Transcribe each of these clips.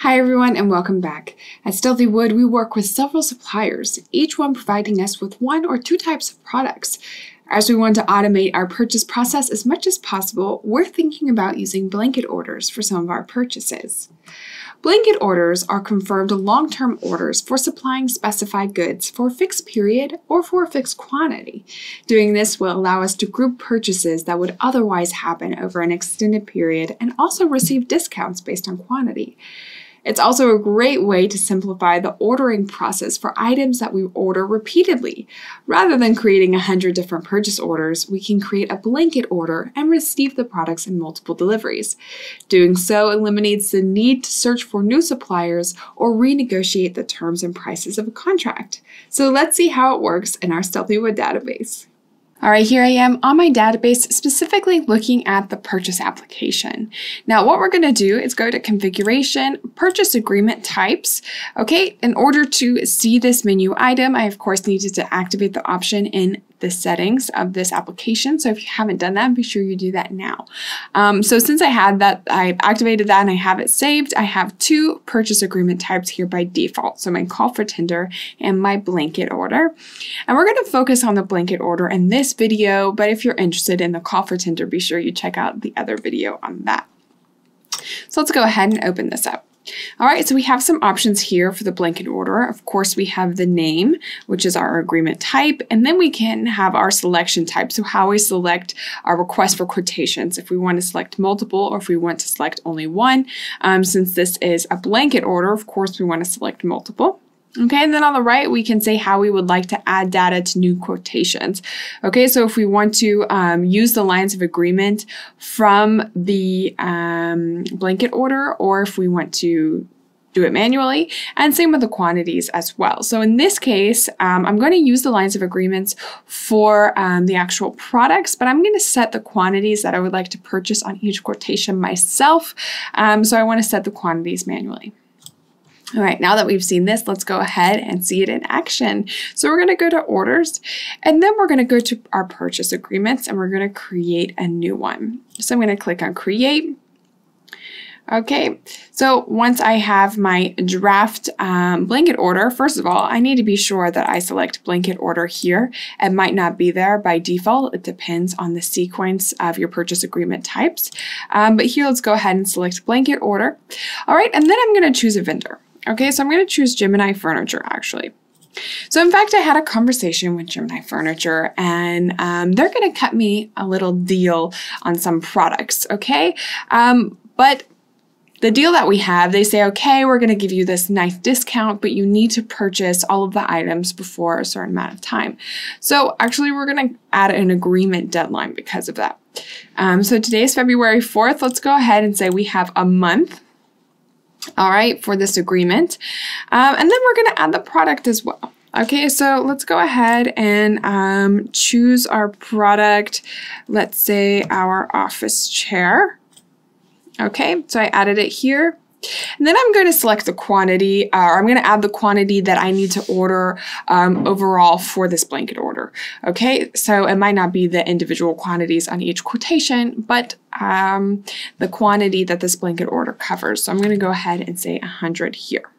Hi everyone and welcome back. At Stealthy Wood, we work with several suppliers, each one providing us with one or two types of products. As we want to automate our purchase process as much as possible, we're thinking about using blanket orders for some of our purchases. Blanket orders are confirmed long term orders for supplying specified goods for a fixed period or for a fixed quantity. Doing this will allow us to group purchases that would otherwise happen over an extended period and also receive discounts based on quantity. It's also a great way to simplify the ordering process for items that we order repeatedly. Rather than creating a hundred different purchase orders, we can create a blanket order and receive the products in multiple deliveries. Doing so eliminates the need to search for new suppliers or renegotiate the terms and prices of a contract. So let's see how it works in our StealthyWood database. All right, here I am on my database, specifically looking at the purchase application. Now, what we're going to do is go to configuration, purchase agreement types. Okay, in order to see this menu item, I of course needed to activate the option in the settings of this application. So if you haven't done that, be sure you do that now. Um, so since I had that, I activated that and I have it saved, I have two purchase agreement types here by default. So my call for tender and my blanket order. And we're going to focus on the blanket order in this video, but if you're interested in the call for tender, be sure you check out the other video on that. So let's go ahead and open this up. All right, so we have some options here for the blanket order. Of course, we have the name, which is our agreement type, and then we can have our selection type. So how we select our request for quotations, if we want to select multiple or if we want to select only one. Um, since this is a blanket order, of course, we want to select multiple. Okay, and then on the right, we can say how we would like to add data to new quotations. Okay, so if we want to um, use the lines of agreement from the um, blanket order, or if we want to do it manually, and same with the quantities as well. So in this case, um, I'm going to use the lines of agreements for um, the actual products, but I'm going to set the quantities that I would like to purchase on each quotation myself. Um, so I want to set the quantities manually. All right, now that we've seen this, let's go ahead and see it in action. So we're going to go to orders and then we're going to go to our purchase agreements and we're going to create a new one. So I'm going to click on create. Okay, so once I have my draft um, blanket order, first of all, I need to be sure that I select blanket order here. It might not be there by default. It depends on the sequence of your purchase agreement types. Um, but here, let's go ahead and select blanket order. All right, and then I'm going to choose a vendor. Okay, so I'm going to choose Gemini Furniture actually. So, in fact, I had a conversation with Gemini Furniture, and um, they're going to cut me a little deal on some products, okay? Um, but the deal that we have, they say, okay, we're going to give you this nice discount, but you need to purchase all of the items before a certain amount of time. So, actually, we're going to add an agreement deadline because of that. Um, so, today is February 4th. Let's go ahead and say we have a month all right, for this agreement. Um, and then we're going to add the product as well. Okay, so let's go ahead and um, choose our product. Let's say our office chair. Okay, so I added it here. And then I'm going to select the quantity, uh, or I'm going to add the quantity that I need to order um, overall for this blanket order. Okay, so it might not be the individual quantities on each quotation, but um, the quantity that this blanket order covers. So I'm going to go ahead and say 100 here.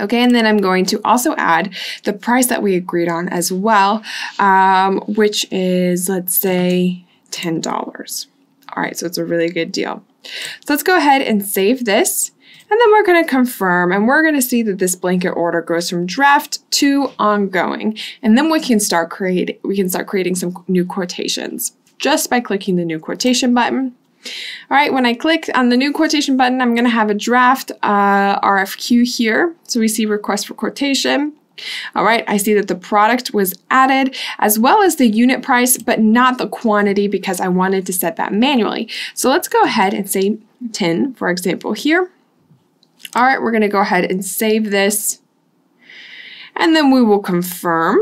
Okay, and then I'm going to also add the price that we agreed on as well, um, which is, let's say, $10. All right, so it's a really good deal. So let's go ahead and save this. And then we're going to confirm and we're going to see that this blanket order goes from draft to ongoing. And then we can start create we can start creating some new quotations just by clicking the new quotation button. All right, when I click on the new quotation button, I'm going to have a draft uh, RFQ here. So we see request for quotation. All right, I see that the product was added as well as the unit price, but not the quantity because I wanted to set that manually. So let's go ahead and say 10, for example, here. All right, we're going to go ahead and save this. And then we will confirm.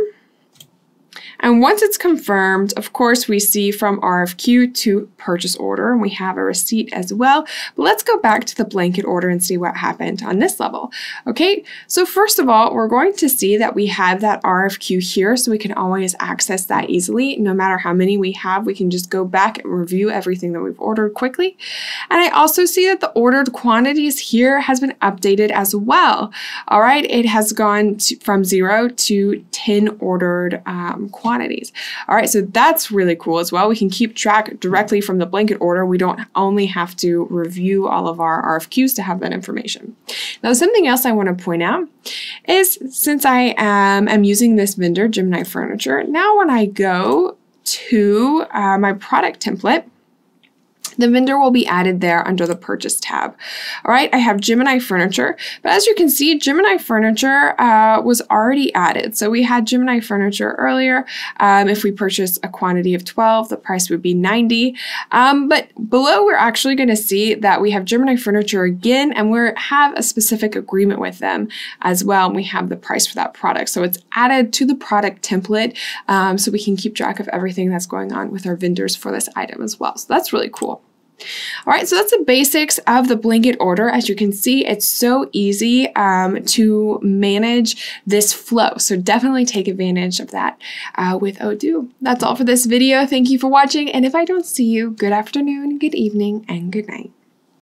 And once it's confirmed, of course, we see from RFQ to purchase order, and we have a receipt as well. But let's go back to the blanket order and see what happened on this level. Okay, so first of all, we're going to see that we have that RFQ here, so we can always access that easily. No matter how many we have, we can just go back and review everything that we've ordered quickly. And I also see that the ordered quantities here has been updated as well. All right, it has gone to, from zero to 10 ordered um, quantities. All right, so that's really cool as well. We can keep track directly from the blanket order. We don't only have to review all of our RFQs to have that information. Now, something else I want to point out is since I am, am using this vendor, Gemini Furniture, now when I go to uh, my product template, the vendor will be added there under the purchase tab. All right, I have Gemini Furniture, but as you can see, Gemini Furniture uh, was already added. So we had Gemini Furniture earlier. Um, if we purchase a quantity of 12, the price would be 90. Um, but below, we're actually going to see that we have Gemini Furniture again, and we have a specific agreement with them as well. And we have the price for that product. So it's added to the product template um, so we can keep track of everything that's going on with our vendors for this item as well. So that's really cool. All right, so that's the basics of the blanket order. As you can see, it's so easy um, to manage this flow. So definitely take advantage of that uh, with Odoo. That's all for this video. Thank you for watching. And if I don't see you, good afternoon, good evening, and good night.